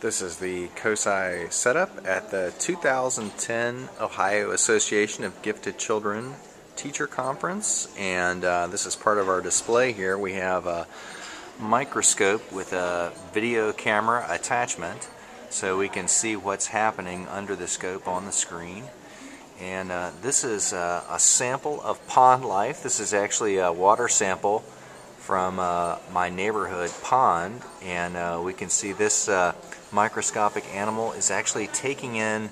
This is the COSI setup at the 2010 Ohio Association of Gifted Children Teacher Conference and uh, this is part of our display here. We have a microscope with a video camera attachment so we can see what's happening under the scope on the screen and uh, this is uh, a sample of pond life. This is actually a water sample from uh, my neighborhood pond and uh, we can see this uh, microscopic animal is actually taking in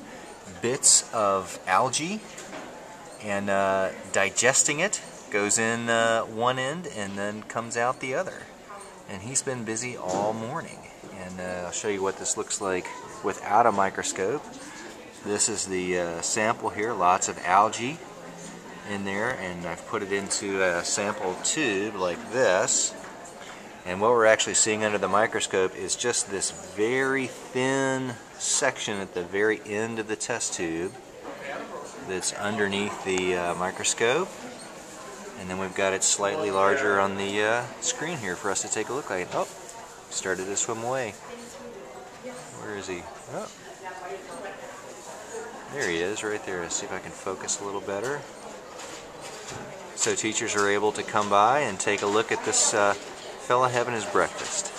bits of algae and uh, digesting it goes in uh, one end and then comes out the other. And he's been busy all morning. And uh, I'll show you what this looks like without a microscope. This is the sample here lots of algae in there and I've put it into a sample tube like this and what we're actually seeing under the microscope is just this very thin section at the very end of the test tube that's underneath the uh, microscope. And then we've got it slightly larger on the uh, screen here for us to take a look at. Oh, started to swim away. Where is he? Oh. There he is, right there. Let's see if I can focus a little better. So teachers are able to come by and take a look at this uh, fella having his breakfast.